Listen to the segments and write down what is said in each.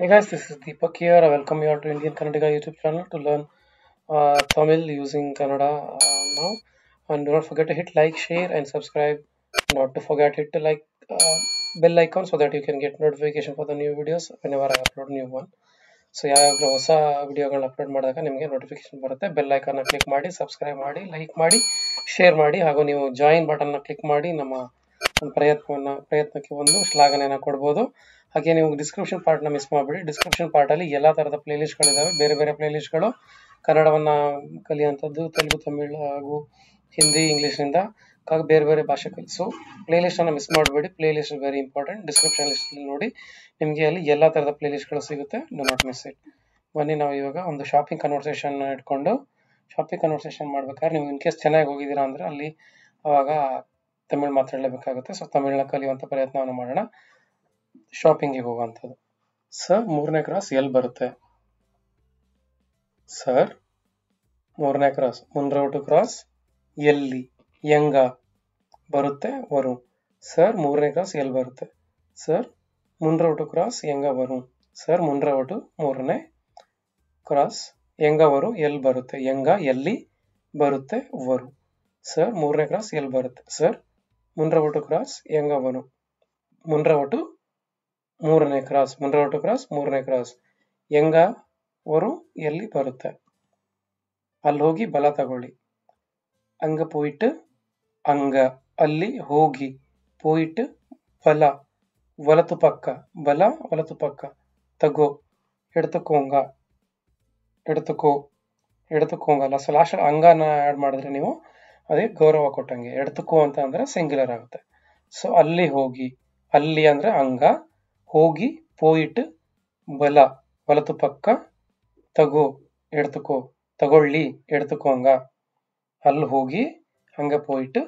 Hey guys, this is Deepak here. I welcome you all to Indian Kannada YouTube channel to learn uh, Tamil using Kannada uh, now. And do not forget to hit like, share, and subscribe. Not to forget hit the like uh, bell icon so that you can get notification for the new videos whenever I upload new one. So ಯಾವಾಗಲೂ ಹೊಸ ವಿಡಿಯೋಗಳನ್ನ ಅಪ್ಲೋಡ್ ಮಾಡಿದಾಗ ನಿಮಗೆ notification ಬರುತ್ತೆ bell ಐಕಾನ್ನ click ಮಾಡಿ subscribe ಮಾಡಿ ಲೈಕ್ ಮಾಡಿ ಶೇರ್ ಮಾಡಿ ಹಾಗೂ ನೀವು ಬಟನ್ನ ಕ್ಲಿಕ್ ಮಾಡಿ ನಮ್ಮ prayatna ಪ್ರಯತ್ನವನ್ನು ಪ್ರಯತ್ನಕ್ಕೆ ಒಂದು ಶ್ಲಾಘನೆಯನ್ನು ಕೊಡ್ಬೋದು ಹಾಗೆ ನೀವು ಡಿಸ್ಕ್ರಿಪ್ಷನ್ ಪಾರ್ಟ್ನ ಮಿಸ್ ಮಾಡಬೇಡಿ. ಡಿಸ್ಕ್ರಿಪ್ಷನ್ ಪಾರ್ಟಲ್ಲಿ ಎಲ್ಲ ಥರದ ಪ್ಲೇಲಿಸ್ಟ್ಗಳಿದ್ದಾವೆ ಬೇರೆ ಬೇರೆ ಪ್ಲೇಲಿಸ್ಟ್ಗಳು ಕನ್ನಡವನ್ನು ಕಲಿಯುವಂಥದ್ದು, ತೆಲುಗು, ತಮಿಳು ಹಾಗೂ ಹಿಂದಿ, ಇಂಗ್ಲೀಷ್ನಿಂದ ಬೇರೆ ಬೇರೆ ಭಾಷೆ ಕಲಿ. ಸೊ ಪ್ಲೇಲಿಸ್ಟನ್ನು ಮಿಸ್ ಮಾಡಬೇಡಿ. ಪ್ಲೇಲಿಸ್ಟ್ ವೆರಿ ಇಂಪಾರ್ಟೆಂಟ್ ಡಿಸ್ಕ್ರಿಪ್ಷನ್ ಲಿಸ್ಟಲ್ಲಿ ನೋಡಿ ನಿಮಗೆ ಅಲ್ಲಿ ಎಲ್ಲ ಥರದ ಪ್ಲೇಲಿಸ್ಟ್ಗಳು ಸಿಗುತ್ತೆ. ಡೋ ನಾಟ್ ಮಿಸ್ ಇಟ್ ಬನ್ನಿ ನಾವು ಇವಾಗ ಒಂದು ಶಾಪಿಂಗ್ ಕನ್ವರ್ಸೇಷನ್ ಇಟ್ಕೊಂಡು ಶಾಪಿಂಗ್ ಕನ್ವರ್ಸೇಷನ್ ಮಾಡ್ಬೇಕಾದ್ರೆ ನೀವು ಇನ್ ಕೇಸ್ ಚೆನ್ನಾಗಿ ಹೋಗಿದ್ದೀರಾ ಅಂದರೆ ಅಲ್ಲಿ ಅವಾಗ ತಮಿಳು ಮಾತಾಡಲೇಬೇಕಾಗುತ್ತೆ. ಸೊ ತಮಿಳನ್ನ ಕಲಿಯುವಂಥ ಪ್ರಯತ್ನವನ್ನು ಮಾಡೋಣ. ಶಾಪಿಂಗಿಗೆ ಹೋಗುವಂಥದ್ದು. ಸರ್ ಮೂರನೇ ಕ್ರಾಸ್ ಎಲ್ಲಿ ಬರುತ್ತೆ? ಸರ್ ಮೂರನೇ ಕ್ರಾಸ್ ಮುನ್ರೌಟು ಕ್ರಾಸ್ ಎಲ್ಲಿ? ಹೆಂಗ ಬರುತ್ತೆ? ವರು ಸರ್ ಮೂರನೇ ಕ್ರಾಸ್ ಎಲ್ಲಿ ಬರುತ್ತೆ? ಸರ್ ಮುನ್ರೌಟು ಕ್ರಾಸ್ ಹೆಂಗ ವರು ಸರ್ ಮುನ್ರೌಟು ಮೂರನೇ ಕ್ರಾಸ್ ಹೆಂಗ ವರು ಎಲ್ಲಿ ಬರುತ್ತೆ? ಹೆಂಗ, ಎಲ್ಲಿ ಬರುತ್ತೆ? ವರು ಸರ್ ಮೂರನೇ ಕ್ರಾಸ್ ಎಲ್ಲಿ ಬರುತ್ತೆ? ಸರ್ ಮುನ್ರೌಟು ಕ್ರಾಸ್ ಹೆಂಗ ವರು ಮುನ್ರೌಟು ಮೂರನೇ ಕ್ರಾಸ್ ಮುನ್ರೌಟು ಕ್ರಾಸ್ ಮೂರನೇ ಕ್ರಾಸ್ ಹೆಂಗ? ಅವರು ಎಲ್ಲಿ ಬರುತ್ತೆ? ಅಲ್ಲಿ ಹೋಗಿ ಬಲ ತಗೊಳ್ಳಿ. ಅಂಗ ಪೋಯಿಟ್ಟು ಅಂಗ. ಅಲ್ಲಿ ಹೋಗಿ ಪೋಯಿಟ್ಟು ಬಲ. ವಲತು ಪಕ್ಕ. ಬಲ ವಲತು ಪಕ್ಕ. ತಗೋ. ಎಡ್ತಕೋಂಗ. ಎಡ್ತಕೋ. ಎಡ್ತಕೋಂಗ ಸೊ ಲಾಸ್ಟ್ ಅಂಗನ ಆ್ಯಡ್ ಮಾಡಿದ್ರೆ ನೀವು ಅದೇ ಗೌರವ ಕೊಟ್ಟಂಗೆ. ಎಡ್ತಕೋ ಅಂತ ಅಂದ್ರೆ ಸಿಂಗ್ಯುಲರ್ ಆಗುತ್ತೆ. ಸೊ ಅಲ್ಲಿ ಹೋಗಿ. ಅಲ್ಲಿ ಅಂದ್ರೆ ಅಂಗ. ಹೋಗಿ ಪೋಯಿಟ್ಟು ಬಲ ವಲತು ಪಕ್ಕ ತಗೋ, ಎಡ್ತಕೋ, ತಗೊಳ್ಳಿ ಎಡ್ತಕೋಂಗ ಅಲ್ಲಿ ಹೋಗಿ ಹಂಗ ಪೋಯಿಟ್ಟು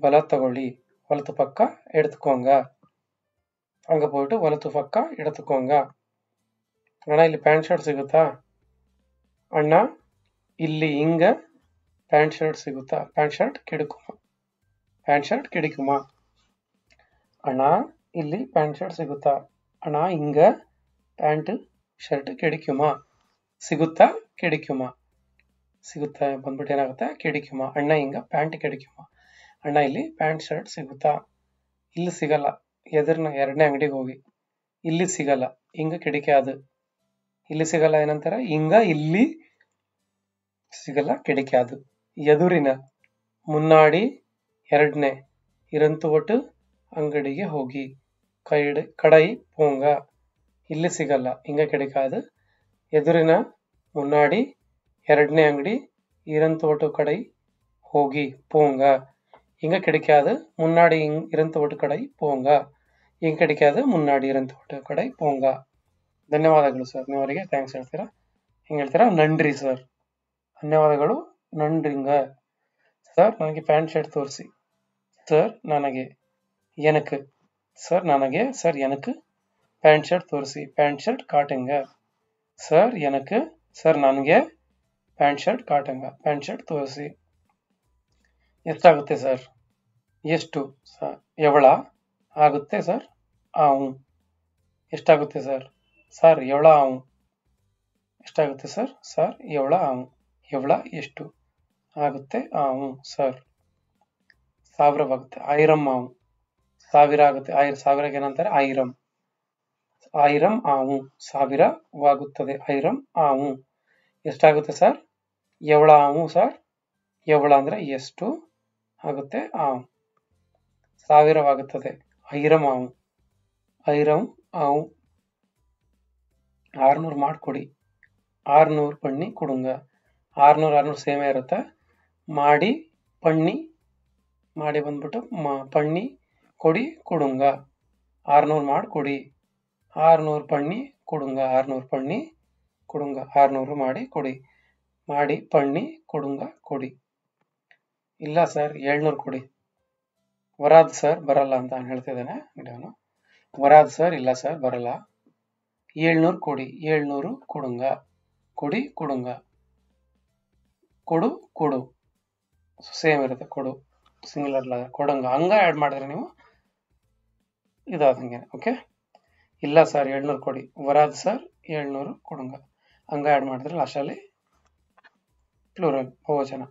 ಬಲ ತಗೊಳ್ಳಿ ವಲತು ಪಕ್ಕ ಎಡ್ತಕೋಂಗ ಹಂಗ. ಪೋಯಿಟ್ಟು ವಲತು ಪಕ್ಕ ಎಡ್ತಕೋಂಗ ಅಣ್ಣ, ಇಲ್ಲಿ ಪ್ಯಾಂಟ್ ಶರ್ಟ್ ಸಿಗುತ್ತಾ? ಅಣ್ಣ, ಇಲ್ಲಿ ಹಿಂಗ ಪ್ಯಾಂಟ್ ಶರ್ಟ್ ಸಿಗುತ್ತಾ? ಪ್ಯಾಂಟ್ ಶರ್ಟ್ ಕಿಡುಕುಮ. ಪ್ಯಾಂಟ್ ಶರ್ಟ್ ಕಿಡಿಕುಮ. ಅಣ್ಣ ಇಲ್ಲಿ ಪ್ಯಾಂಟ್ ಶರ್ಟ್ ಸಿಗುತ್ತಾ? ಅಣ್ಣ, ಹಿಂಗ ಪ್ಯಾಂಟ್, ಶರ್ಟ್ ಕಿಡಿಕುಮ ಸಿಗುತ್ತಾ? ಕಿಡಿಕುಮ ಸಿಗುತ್ತಾ? ಬಂದ್ಬಿಟ್ಟು ಏನಾಗುತ್ತೆ? ಕಿಡಿಕುಮ ಅಣ್ಣ, ಹಿಂಗ ಪ್ಯಾಂಟ್ ಕಿಡಿಕುಮ ಅಣ್ಣ, ಇಲ್ಲಿ ಪ್ಯಾಂಟ್ ಶರ್ಟ್ ಸಿಗುತ್ತಾ? ಇಲ್ಲಿ ಸಿಗಲ್ಲ. ಎದುರ್ನ ಎರಡನೇ ಅಂಗಡಿಗೆ ಹೋಗಿ. ಇಲ್ಲಿ ಸಿಗಲ್ಲ. ಹಿಂಗ ಕೆಡಿಕೆ ಅದು. ಇಲ್ಲಿ ಸಿಗಲ್ಲ ಏನಂತಾರ? ಹಿಂಗ ಇಲ್ಲಿ ಸಿಗಲ್ಲ, ಕೆಡಿಕೆ ಅದು. ಎದುರಿನ ಮುನ್ನಾಡಿ ಎರಡನೇ ಇರಂತು ಒಟ್ಟು ಅಂಗಡಿಗೆ ಹೋಗಿ. ಕೈಡ್, ಕಡೈ, ಪೋಂಗ. ಇಲ್ಲಿ ಸಿಗಲ್ಲ. ಹಿಂಗ ಕಿಡಿಕಾದು. ಎದುರಿನ ಮುನ್ನಾಡಿ, ಎರಡನೇ ಅಂಗಡಿ ಇರನ್ ಒಟ್ಟು ಕಡೈ, ಹೋಗಿ, ಪೋಂಗ. ಹಿಂಗ ಕಿಡಿಕಾದ ಮುನ್ನಾಡಿ ಹಿಂಗ್, ಇರಂತೋಟು ಕಡೈ, ಪೋಂಗ. ಹಿಂಗ ಕಿಡಿಕಾದ ಮುನ್ನಾಡಿ, ಇರಂತೋಟು ಕಡೈ, ಪೋಂಗ. ಧನ್ಯವಾದಗಳು ಸರ್. ನೀವು ಅವರಿಗೆ ಥ್ಯಾಂಕ್ಸ್ ಹೇಳ್ತೀರಾ? ಹಿಂಗೆ ಹೇಳ್ತೀರಾ? ನಂಡ್ರಿ ಸರ್. ಧನ್ಯವಾದಗಳು. ನಂಡ್ರಿಂಗ ಸರ್, ನನಗೆ ಪ್ಯಾಂಟ್ ಶರ್ಟ್ ತೋರಿಸಿ. ಸರ್, ನನಗೆ. ಎನಕ್ಕೆ ಸರ್ ನನಗೆ ಸರ್ ಎನಕ್ಕೆ ಪ್ಯಾಂಟ್ ಶರ್ಟ್ ತೋರಿಸಿ ಪ್ಯಾಂಟ್ ಶರ್ಟ್ ಕಾಟಂಗ ಸರ್ ಎನಕ್ಕೆ ಸರ್ ನನಗೆ ಪ್ಯಾಂಟ್ ಶರ್ಟ್ ಕಾಟಂಗ ಪ್ಯಾಂಟ್ ಶರ್ಟ್ ತೋರಿಸಿ ಎಷ್ಟಾಗುತ್ತೆ ಸರ್ ಎಷ್ಟು ಸರ್ ಎವಳ ಆಗುತ್ತೆ ಸರ್ ಆವು ಎಷ್ಟಾಗುತ್ತೆ ಸರ್ ಸರ್ ಎವಳ ಆವು ಎಷ್ಟಾಗುತ್ತೆ ಸರ್ ಸರ್ ಎವಳ ಆವು ಎವಳ ಎಷ್ಟು ಆಗುತ್ತೆ ಆವು ಸರ್ ಸಾವಿರವಾಗುತ್ತೆ ಐರಂ ಆವು ಸಾವಿರ ಆಗುತ್ತೆ. ಆಯಿರ, ಸಾವಿರಕ್ಕೆ ಏನಂತಾರೆ? ಐರಂ ಆಯಿರಂ ಆವು. ಸಾವಿರವಾಗುತ್ತದೆ ಐರಂ ಆವು. ಎಷ್ಟಾಗುತ್ತೆ ಸರ್? ಎವಳ ಆವು ಸರ್? ಎವಳ ಅಂದ್ರೆ ಎಷ್ಟು ಆಗುತ್ತೆ? ಆವು. ಸಾವಿರವಾಗುತ್ತದೆ ಐರಂ ಆವು. ಐರಂ ಆವು. ಆರ್ನೂರು ಮಾಡಿಕೊಡಿ. ಆರ್ನೂರು ಪಣ್ಣಿ ಕೊಡುಂಗ. ಆರ್ನೂರು ಆರ್ನೂರು ಸೇಮೆ ಇರುತ್ತೆ. ಮಾಡಿ, ಪಣ್ಣಿ. ಮಾಡಿ ಬಂದ್ಬಿಟ್ಟು ಮ, ಪಣ್ಣಿ. ಕೊಡಿ, ಕೊಡುಂಗ. ಆರ್ನೂರು ಮಾಡಿ, ಕೊಡಿ. ಆರ್ನೂರು ಪಣ್ಣಿ, ಕೊಡುಂಗ. ಆರ್ನೂರು ಪಣ್ಣಿ, ಕೊಡುಂಗ. ಆರ್ನೂರು ಮಾಡಿ, ಕೊಡಿ. ಮಾಡಿ, ಪಣ್ಣಿ, ಕೊಡುಂಗ, ಕೊಡಿ. ಇಲ್ಲ ಸರ್, ಏಳ್ನೂರು ಕೊಡಿ. ವರಾದ್ ಸರ್ ಬರಲ್ಲ ಅಂತ ಹೇಳ್ತಿದ್ದಾನೆ, ವಿಡಿಯೋನು. ವರಾದ್ ಸರ್ ಇಲ್ಲ ಸರ್, ಬರಲ್ಲ. ಏಳ್ನೂರು ಕೊಡಿ. ಏಳ್ನೂರು, ಕೊಡುಂಗ. ಕೊಡಿ, ಕೊಡುಂಗ. ಕೊಡು ಕೊಡು. ಸೇಮ್ ಇರುತ್ತೆ, ಕೊಡು. ಸಿಂಗ್ಲರ್ ಕೊಡುಂಗ. ಹಂಗ ಆ್ಯಡ್ ಮಾಡಿದ್ರೆ ನೀವು ಇದಾದಂಗೆ. ಓಕೆ ಇಲ್ಲ ಸರ್ ಏಳ್ನೂರು ಕೊಡಿ. ವರಾದ ಸರ್ ಏಳ್ನೂರು ಕೊಡುಂಗ. ಹಂಗ ಆ್ಯಡ್ ಮಾಡಿದ್ರೆ ಲಾಸ್ಟಲ್ಲಿ ಪ್ಲೂರಲ್ ಜನ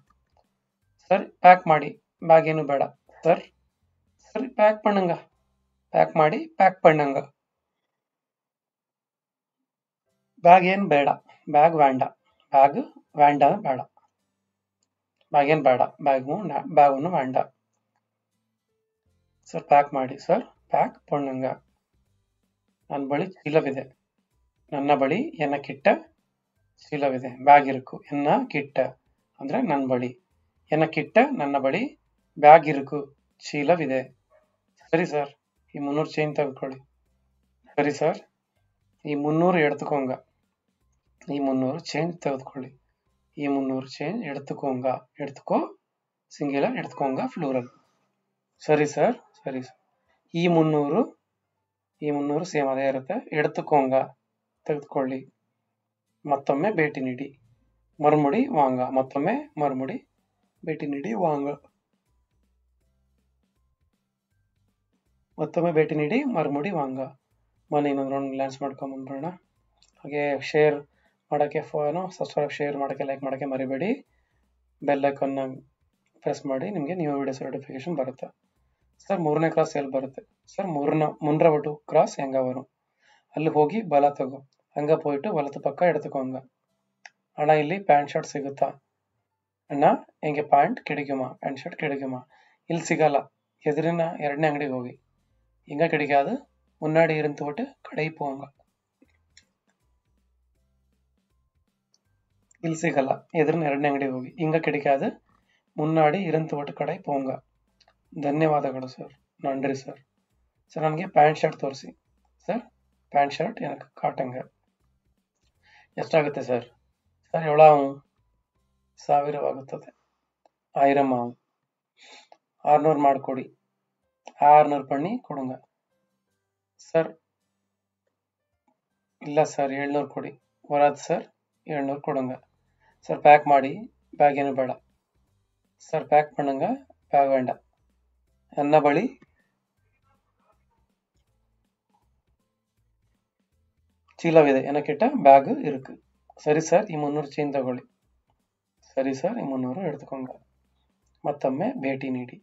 ಸರ್ ಪ್ಯಾಕ್ ಮಾಡಿ. ಬ್ಯಾಗ್ ಏನು ಬೇಡ. ಸರ್ ಸರ್ ಪ್ಯಾಕ್ ಪಣ್ಣಂಗ. ಪ್ಯಾಕ್ ಮಾಡಿ ಪ್ಯಾಕ್ ಪಣ್ಣಂಗ. ಬ್ಯಾಗ್ ಏನು ಬೇಡ. ಬ್ಯಾಗ್ ವ್ಯಾಂಡ. ಬ್ಯಾಗ್ ವ್ಯಾಂಡ ಬೇಡ. ಬ್ಯಾಗ್ ಏನು ಬೇಡ. ಬ್ಯಾಗ್ ಬ್ಯಾಗನ್ನು ವ್ಯಾಂಡ. ಸರ್ ಪ್ಯಾಕ್ ಮಾಡಿ. ಸರ್ ಪ್ಯಾಕ್ பண்ணுங்க ನನ್ನ ಬಳಿ ಚೀಲವಿದೆ ನನ್ನ ಬಳಿ ಎನ್ನ ಕಿಟ್ಟ ಚೀಲವಿದೆ ಬ್ಯಾಗ್ ಇರುಕು ಎನ್ನ ಕಿಟ್ಟ ಅಂದ್ರೆ ನನ್ನ ಬಳಿ ಎನ್ನ ಕಿಟ್ಟ ನನ್ನ ಬಳಿ ಬ್ಯಾಗ್ ಇರುಕು ಚೀಲವಿದೆ ಸರಿ ಸರ್ ಈ ಮುನ್ನೂರು ಚೇಂಜ್ ತೆಗೆದುಕೊಳ್ಳಿ ಸರಿ ಸರ್ ಈ ಮುನ್ನೂರು ಎಡ್ತುಕೊಂಗ ಈ ಮುನ್ನೂರು ಚೇಂಜ್ ತೆಗೆದುಕೊಳ್ಳಿ ಈ ಮುನ್ನೂರು ಚೇಂಜ್ ಎಡ್ತುಕೊಂಗ ಎಡ್ತುಕೋ ಸಿಂಗಿಲರ್ ಎಡ್ತುಕೊಂಗ ಫ್ಲೂರಲ್ ಸರಿ ಸರ್ ಸರಿ ಸರ್ ಈ ಮುನ್ನೂರು ಈ ಮುನ್ನೂರು ಸೇಮ್ ಅದೇ ಇರುತ್ತೆ. ಎಡ್ತುಕೊಂಗ ತೆಗೆದುಕೊಳ್ಳಿ. ಮತ್ತೊಮ್ಮೆ ಭೇಟಿ ನೀಡಿ. ಮರುಮುಡಿ ವಾಂಗ. ಮತ್ತೊಮ್ಮೆ ಮರುಮುಡಿ ಭೇಟಿ ನೀಡಿ ವಾಂಗ. ಮತ್ತೊಮ್ಮೆ ಭೇಟಿ ನೀಡಿ ಮರುಮುಡಿ ವಾಂಗ. ಮನೆ ಇನ್ನೊಂದು ರೌಂಡ್ ಲ್ಯಾನ್ಸ್ ಮಾಡ್ಕೊಂಬಂದ್ಬಿಡೋಣ ಹಾಗೆ ಶೇರ್ ಮಾಡೋಕ್ಕೆ ಫೋನು ಸಬ್ಸ್ಕ್ರೈಬ್ ಶೇರ್ ಮಾಡೋಕ್ಕೆ ಲೈಕ್ ಮಾಡೋಕ್ಕೆ ಮರಿಬೇಡಿ. ಬೆಲ್ ಐಕನ್ನ ಪ್ರೆಸ್ ಮಾಡಿ. ನಿಮಗೆ ನ್ಯೂ ವಿಡಿಯೋಸ್ ನೋಟಿಫಿಕೇಶನ್ ಬರುತ್ತೆ. ಸರ್ ಮೂರನೇ ಕ್ರಾಸ್ ಎಲ್ಲಿ ಬರುತ್ತೆ ಸರ್ ಮೂರನ ಮುಂಡ್ರವಟು ಕ್ರಾಸ್ ಹೆಂಗ ಬರೋ ಅಲ್ಲಿ ಹೋಗಿ ಬಲ ತಗೋ ಹಂಗ ಪೋಯ್ಟು ವಲತು ಪಕ್ಕ ಎಡತುಕೋ ಅಣ್ಣ ಇಲ್ಲಿ ಪ್ಯಾಂಟ್ ಶರ್ಟ್ ಸಿಗುತ್ತಾ ಅಣ್ಣ ಹೆಂಗೆ ಪ್ಯಾಂಟ್ ಕಿಡಿಗುಮ ಪ್ಯಾಂಟ್ ಶರ್ಟ್ ಕಿಡಿಗುಮ ಇಲ್ಲಿ ಸಿಗಲ್ಲ ಎದುರಿನ ಎರಡನೇ ಅಂಗಡಿಗೆ ಹೋಗಿ ಹಿಂಗ ಕಿಡಿಕಾದು முன்னாடி இருந்து விட்டு கடை ಪೋಂಗ ಇಲ್ಲಿ ಸಿಗಲ್ಲ ಎದುರಿನ ಎರಡನೇ ಅಂಗಡಿಗೆ ಹೋಗಿ ಹಿಂಗ ಕಿಡಿಕಾದು ಮುನ್ನಾಡಿ ಇರಂತು ಒಟ್ಟು ಕಡೆ ಪೋಂಗ ಧನ್ಯವಾದಗಳು ಸರ್. ನನ್ರಿ ಸರ್. ಸರ್, ನನಗೆ ಪ್ಯಾಂಟ್ ಶರ್ಟ್ ತೋರಿಸಿ. ಸರ್, ಪ್ಯಾಂಟ್ ಶರ್ಟ್ ಏನಕ್ಕೆ? ಕಾಟಂಗ ಎಷ್ಟಾಗುತ್ತೆ ಸರ್? ಸರ್ ಏಳಾವು ಸಾವಿರವಾಗುತ್ತದೆ ಆಯಿರಮ್ಮ ಆರ್ನೂರು ಮಾಡಿಕೊಡಿ. ಆರ್ನೂರು ಪಣ್ಣಿ ಕೊಡುಂಗ ಸರ್, ಇಲ್ಲ ಸರ್, ಏಳ್ನೂರು ಕೊಡಿ. ವರಾದ್ ಸರ್, ಏಳ್ನೂರು ಕೊಡುಂಗ ಸರ್, ಪ್ಯಾಕ್ ಮಾಡಿ. ಬ್ಯಾಗ್ ಏನು ಬೇಡ. ಸರ್, ಪ್ಯಾಕ್ ಪಣ್ಣಂಗ ಬ್ಯಾಗ್ ವೇಂಡ ನನ್ನ ಬಳಿ. ಚೀಲವಿದೆ. ಏನಕ್ಕಿಟ್ಟ ಬ್ಯಾಗ್ இருக்கு ಸರಿ ಸರ್, ಈ ಮುನ್ನೂರು ಚೈನ್ ತಗೊಳ್ಳಿ. ಸರಿ ಸರ್, ಈ ಮುನ್ನೂರು ಎಡ್ತುಕೊಂಡ ಮತ್ತೊಮ್ಮೆ ಭೇಟಿ ನೀಡಿ.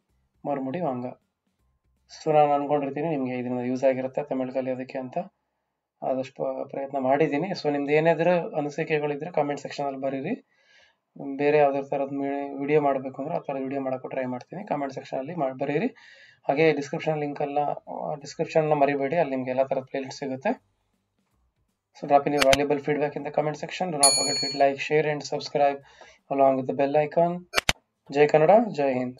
ಮರುಮುಡಿ ವಾಂಗ. ಸೊ ನಾನು ಅನ್ಕೊಂಡಿರ್ತೀನಿ, ನಿಮಗೆ ಇದರಿಂದ ಯೂಸ್ ಆಗಿರುತ್ತೆ ತಮಿಳು ಕಲಿಯೋದಕ್ಕೆ ಅಂತ ಆದಷ್ಟು ಪ್ರಯತ್ನ ಮಾಡಿದ್ದೀನಿ. ಸೊ ನಿಮ್ದು ಏನಾದರೂ ಅನಿಸಿಕೆಗಳಿದ್ರೆ ಕಾಮೆಂಟ್ ಸೆಕ್ಷನಲ್ಲಿ ಬರೀರಿ. ಬೇರೆ ಯಾವ್ದಾರ ಥರದ ವಿಡಿಯೋ ಮಾಡಬೇಕು ಅಂದ್ರೆ ಆ ತರ ವಿಡಿಯೋ ಮಾಡೋಕ್ಕೂ ಟ್ರೈ ಮಾಡ್ತೀನಿ. ಕಾಮೆಂಟ್ ಸೆಕ್ಷನಲ್ಲಿ ಮಾಡಿ ಬರೀರಿ. ಹಾಗೆ ಡಿಸ್ಕ್ರಿಪ್ಷನ್ ಲಿಂಕ್ ಎಲ್ಲ ಡಿಸ್ಕ್ರಿಪ್ಷನ್ನ ಮರಿಬೇಡಿ. ಅಲ್ಲಿ ನಿಮಗೆ ಎಲ್ಲ ತರದ ಪ್ಲೇಲಿಸ್ಟ್ ಸಿಗುತ್ತೆ. So drop in valuable feedback in the comment section do not forget hit like share and subscribe along with the bell icon ಜೈ ಕನ್ನಡ, ಜೈ ಹಿಂದ್.